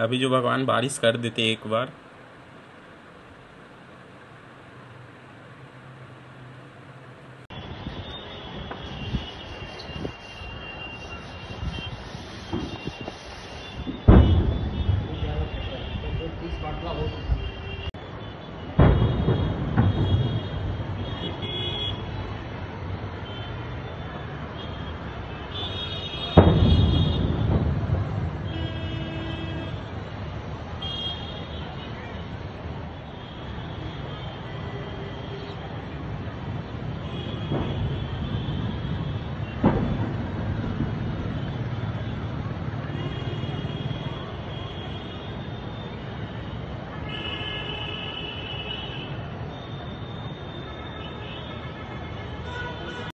अभी जो भगवान बारिश कर देते एक बार